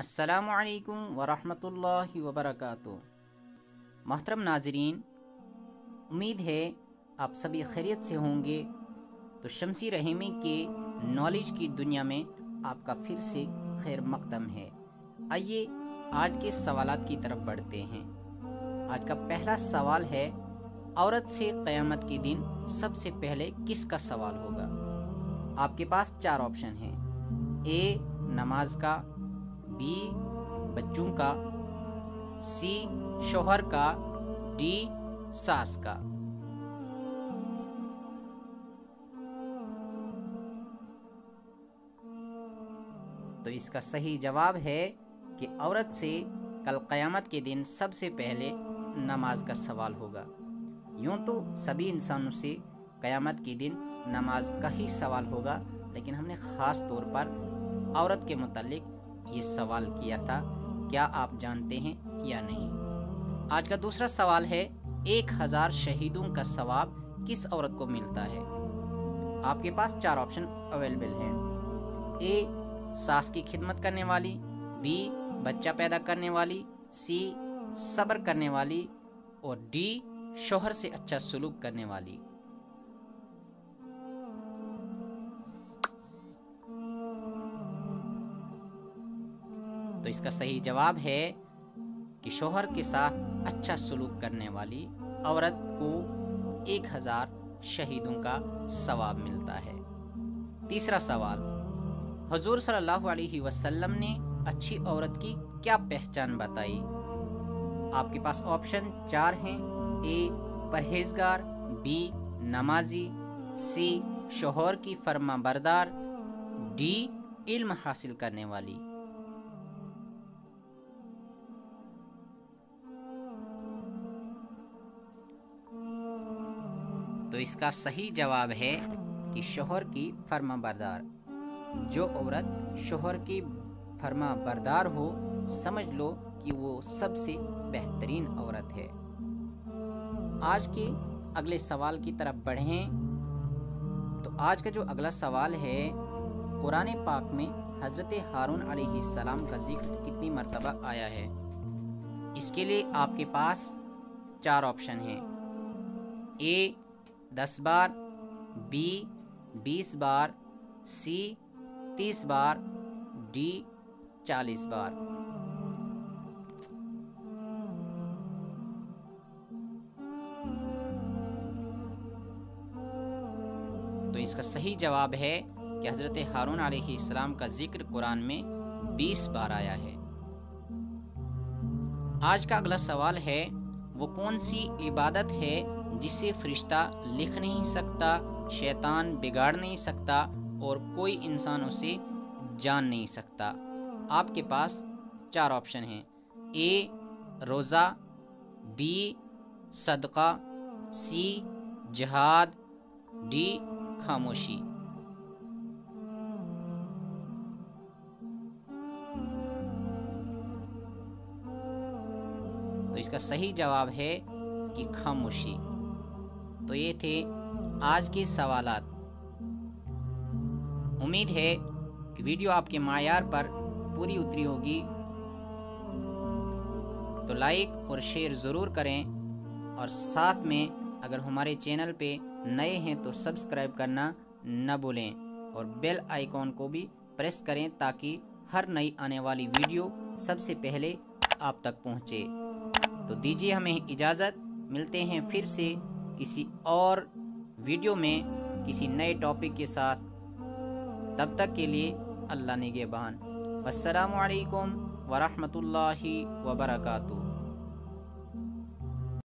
असलकम वरहमतुल्लाहि वबरकatuh महतरम नाजरीन उम्मीद है आप सभी खैरियत से होंगे। तो शमसी रहीमी के नॉलेज की दुनिया में आपका फिर से खैर मकदम है। आइए आज के सवाल की तरफ़ बढ़ते हैं। आज का पहला सवाल है, औरत से क़यामत के दिन सबसे पहले किसका सवाल होगा? आपके पास चार ऑप्शन हैं। ए, नमाज़ का बी बच्चों का, सी शोहर का, डी सास का। तो इसका सही जवाब है कि औरत से कल क़यामत के दिन सबसे पहले नमाज़ का सवाल होगा। यूँ तो सभी इंसानों से क़यामत के दिन नमाज़ का ही सवाल होगा, लेकिन हमने ख़ास तौर पर औरत के मुतालिक ये सवाल किया था, क्या आप जानते हैं या नहीं? आज का दूसरा सवाल है, एक हज़ार शहीदों का सवाब किस औरत को मिलता है? आपके पास चार ऑप्शन अवेलेबल हैं। ए, सास की खिदमत करने वाली बी बच्चा पैदा करने वाली सी सब्र करने वाली, और डी शोहर से अच्छा सलूक करने वाली। तो इसका सही जवाब है कि शोहर के साथ अच्छा सलूक करने वाली औरत को एक हज़ार शहीदों का सवाब मिलता है। तीसरा सवाल, हजूर सल्लल्लाहु अलैहि वसल्लम ने अच्छी औरत की क्या पहचान बताई? आपके पास ऑप्शन चार हैं, ए, परहेजगार, बी, नमाजी, सी, शोहर की फर्मा बरदार डी, इल्म हासिल करने वाली। इसका सही जवाब है कि शोहर की फर्मा बरदार जो औरत शोहर की फर्मा बरदार हो, समझ लो कि वो सबसे बेहतरीन औरत है। आज के अगले सवाल की तरफ़ बढ़ें। तो आज का जो अगला सवाल है, कुरान पाक में हज़रत हारून सलाम का ज़िक्र कितनी मरतबा आया है? इसके लिए आपके पास चार ऑप्शन हैं। ए दस बार बी बीस बार सी तीस बार डी चालीस बार। तो इसका सही जवाब है कि हज़रत हारून इस्लाम का ज़िक्र कुरान में बीस बार आया है। आज का अगला सवाल है, वो कौन सी इबादत है जिसे फरिश्ता लिख नहीं सकता, शैतान बिगाड़ नहीं सकता और कोई इंसान उसे जान नहीं सकता। आपके पास चार ऑप्शन हैं। ए, रोज़ा, बी, सदका, सी, जहाद, डी, खामोशी। तो इसका सही जवाब है कि खामोशी। तो ये थे आज के सवाल उम्मीद है कि वीडियो आपके मायार पर पूरी उतरी होगी। तो लाइक और शेयर ज़रूर करें और साथ में अगर हमारे चैनल पे नए हैं तो सब्सक्राइब करना न भूलें और बेल आइकॉन को भी प्रेस करें ताकि हर नई आने वाली वीडियो सबसे पहले आप तक पहुँचे। तो दीजिए हमें इजाज़त, मिलते हैं फिर से किसी और वीडियो में किसी नए टॉपिक के साथ। तब तक के लिए अल्लाह निगेबान। असलकम वरहमल वबरकातुहू।